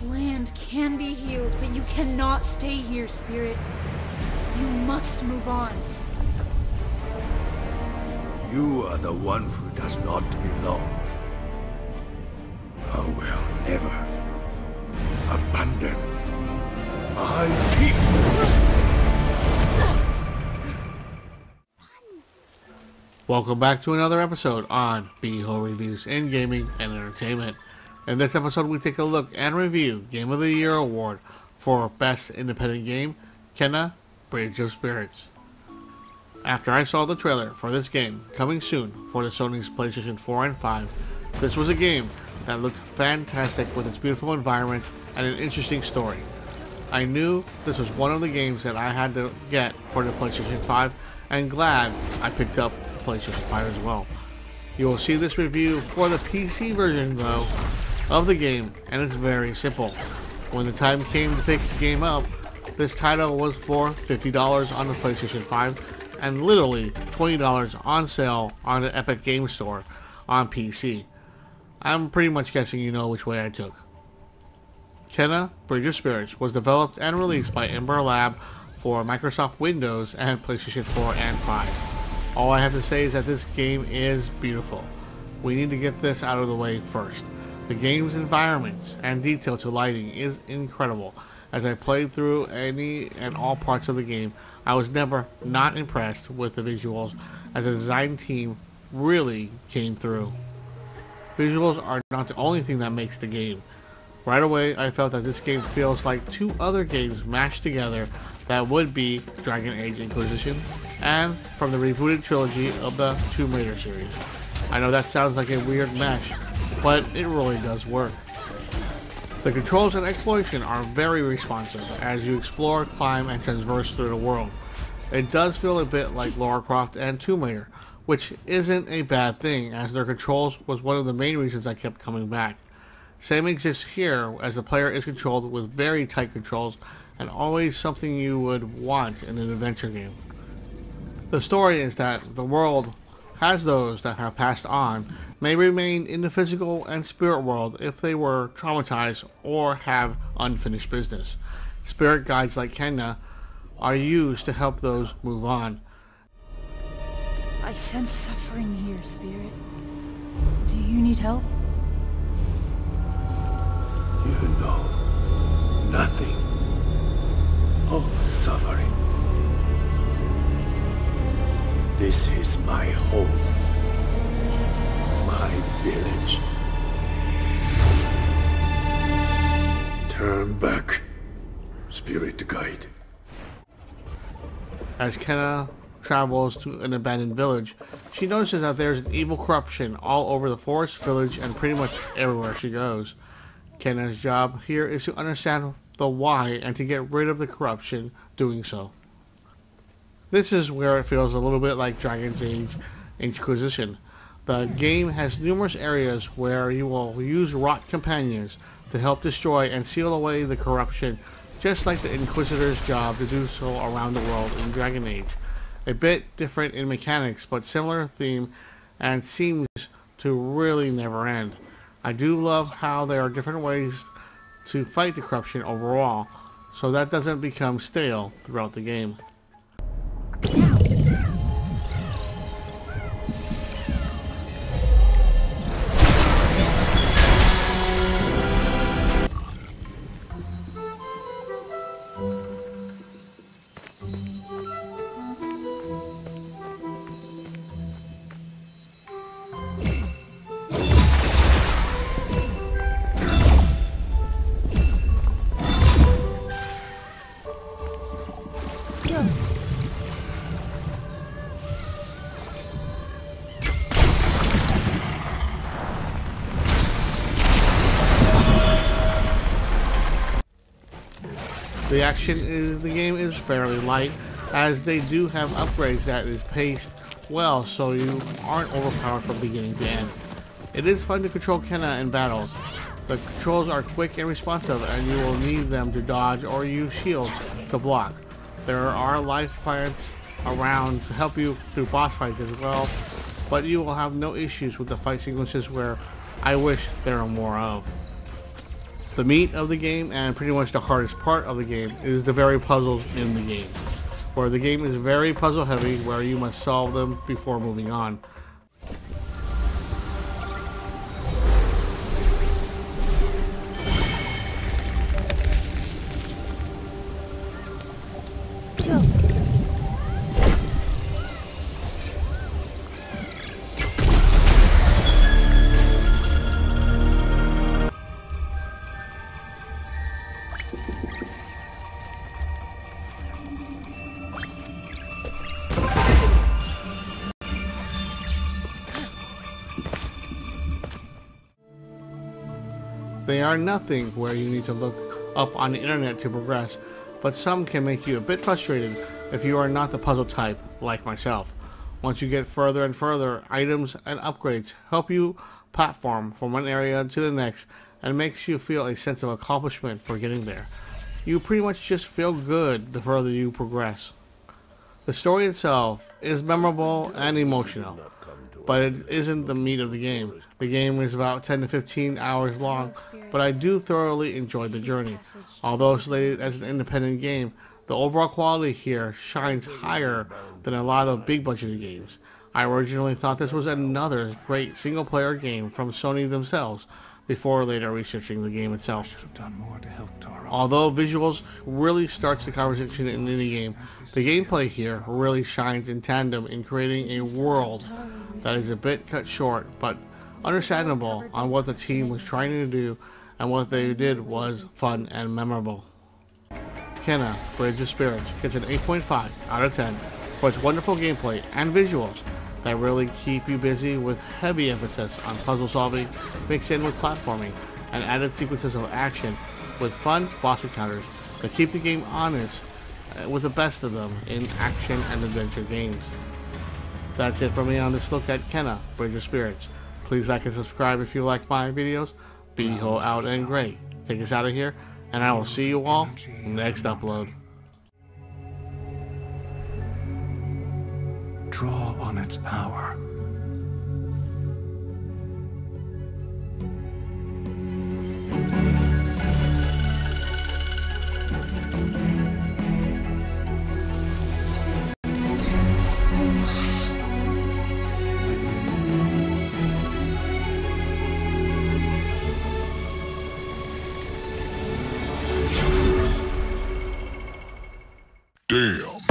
This land can be healed, but you cannot stay here, Spirit. You must move on. You are the one who does not belong. I will never abandon my people. Welcome back to another episode on Beho Reviews in Gaming and Entertainment. In this episode, we take a look and review Game of the Year Award for Best Independent Game, Kena Bridge of Spirits. After I saw the trailer for this game coming soon for the Sony's PlayStation 4 and 5, this was a game that looked fantastic with its beautiful environment and an interesting story. I knew this was one of the games that I had to get for the PlayStation 5 and glad I picked up the PlayStation 5 as well. You will see this review for the PC version though of the game and it's very simple. When the time came to pick the game up, this title was for $50 on the PlayStation 5 and literally $20 on sale on the Epic Game Store on PC. I'm pretty much guessing you know which way I took. Kena Bridge of Spirits was developed and released by Ember Lab for Microsoft Windows and PlayStation 4 and 5. All I have to say is that this game is beautiful. We need to get this out of the way first. The game's environments and detail to lighting is incredible. As I played through any and all parts of the game, I was never not impressed with the visuals as the design team really came through. Visuals are not the only thing that makes the game. Right away, I felt that this game feels like two other games mashed together that would be Dragon Age Inquisition and from the rebooted trilogy of the Tomb Raider series. I know that sounds like a weird mesh, but it really does work. The controls and exploration are very responsive as you explore, climb, and traverse through the world. It does feel a bit like Lara Croft and Tomb Raider, which isn't a bad thing as their controls was one of the main reasons I kept coming back. Same exists here as the player is controlled with very tight controls and always something you would want in an adventure game. The story is that the world has those that have passed on may remain in the physical and spirit world if they were traumatized or have unfinished business. Spirit guides like Kena are used to help those move on. I sense suffering here, Spirit. Do you need help? You know nothing of suffering. This is my home, my village. Turn back, spirit guide. As Kena travels to an abandoned village, she notices that there's an evil corruption all over the forest, village, and pretty much everywhere she goes. Kena's job here is to understand the why and to get rid of the corruption doing so. This is where it feels a little bit like Dragon's Age Inquisition. The game has numerous areas where you will use rot companions to help destroy and seal away the corruption, just like the Inquisitor's job to do so around the world in Dragon Age. A bit different in mechanics, but similar theme and seems to really never end. I do love how there are different ways to fight the corruption overall, so that doesn't become stale throughout the game. The action in the game is fairly light, as they do have upgrades that is paced well so you aren't overpowered from beginning to end. It is fun to control Kena in battles. The controls are quick and responsive and you will need them to dodge or use shields to block. There are life plants around to help you through boss fights as well, but you will have no issues with the fight sequences where I wish there are more of. The meat of the game and pretty much the hardest part of the game is the very puzzles in the game, where the game is very puzzle heavy where you must solve them before moving on. They are nothing where you need to look up on the internet to progress, but some can make you a bit frustrated if you are not the puzzle type like myself. Once you get further and further, items and upgrades help you platform from one area to the next and makes you feel a sense of accomplishment for getting there. You pretty much just feel good the further you progress. The story itself is memorable and emotional, but it isn't the meat of the game. The game is about 10 to 15 hours long, but I do thoroughly enjoy the journey. Although slated as an independent game, the overall quality here shines higher than a lot of big budgeted games. I originally thought this was another great single player game from Sony themselves before later researching the game itself. Although visuals really starts the conversation in any game, the gameplay here really shines in tandem in creating a world that is a bit cut short, but understandable on what the team was trying to do and what they did was fun and memorable. Kena, Bridge of Spirits, gets an 8.5 out of 10 for its wonderful gameplay and visuals that really keep you busy with heavy emphasis on puzzle solving mixed in with platforming and added sequences of action with fun boss encounters that keep the game honest uh, with the best of them in action and adventure games. That's it for me on this look at Kena, Bridge of Spirits. Please like and subscribe if you like my videos. Beho out and great. Take us out of here, and I will see you all next upload. Draw on its power. Damn.